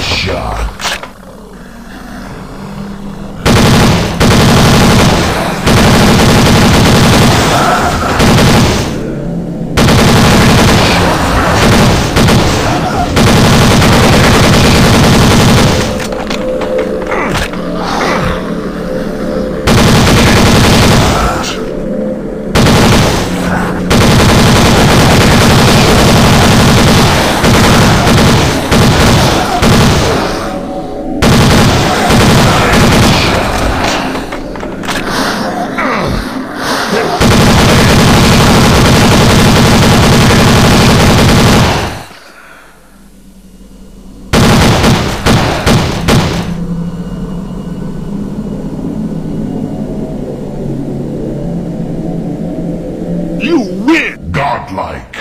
Headshot. You win! Godlike.